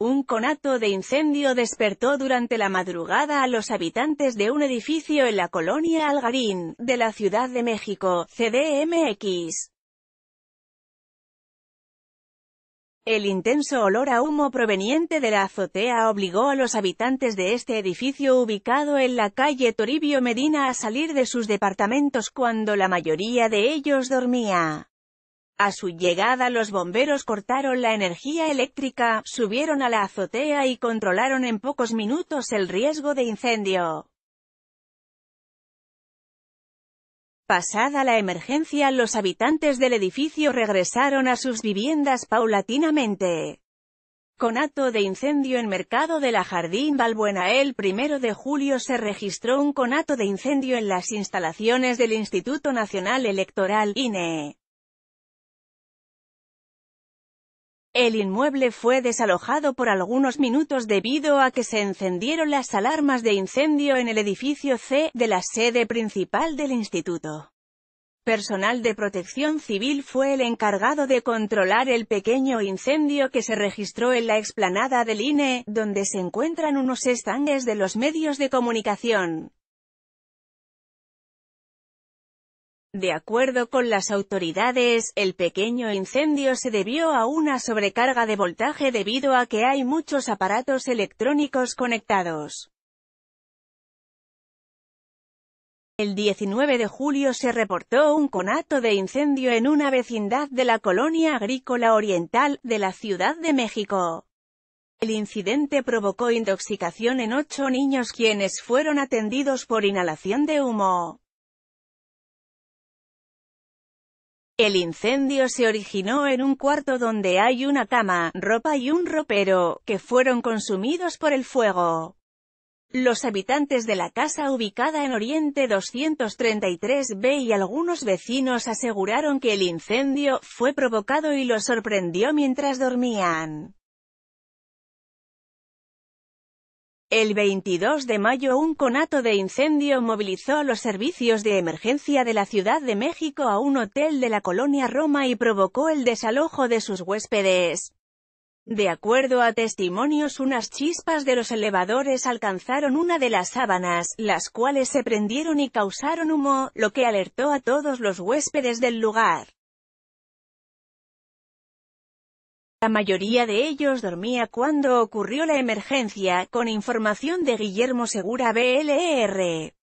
Un conato de incendio despertó durante la madrugada a los habitantes de un edificio en la colonia Algarín, de la Ciudad de México, CDMX. El intenso olor a humo proveniente de la azotea obligó a los habitantes de este edificio ubicado en la calle Toribio Medina a salir de sus departamentos cuando la mayoría de ellos dormía. A su llegada los bomberos cortaron la energía eléctrica, subieron a la azotea y controlaron en pocos minutos el riesgo de incendio. Pasada la emergencia los habitantes del edificio regresaron a sus viviendas paulatinamente. Conato de incendio en Mercado de la Jardín Balbuena El primero de julio se registró un conato de incendio en las instalaciones del Instituto Nacional Electoral, INE. El inmueble fue desalojado por algunos minutos debido a que se encendieron las alarmas de incendio en el edificio C, de la sede principal del instituto. Personal de protección civil fue el encargado de controlar el pequeño incendio que se registró en la explanada del INE, donde se encuentran unos estanques de los medios de comunicación. De acuerdo con las autoridades, el pequeño incendio se debió a una sobrecarga de voltaje debido a que hay muchos aparatos electrónicos conectados. El 19 de julio se reportó un conato de incendio en una vecindad de la colonia agrícola oriental, de la Ciudad de México. El incidente provocó intoxicación en ocho niños quienes fueron atendidos por inhalación de humo. El incendio se originó en un cuarto donde hay una cama, ropa y un ropero, que fueron consumidos por el fuego. Los habitantes de la casa ubicada en Oriente 233B y algunos vecinos aseguraron que el incendio fue provocado y los sorprendió mientras dormían. El 22 de mayo un conato de incendio movilizó los servicios de emergencia de la Ciudad de México a un hotel de la colonia Roma y provocó el desalojo de sus huéspedes. De acuerdo a testimonios unas chispas de los elevadores alcanzaron una de las sábanas, las cuales se prendieron y causaron humo, lo que alertó a todos los huéspedes del lugar. La mayoría de ellos dormía cuando ocurrió la emergencia, con información de Guillermo Segura BLR.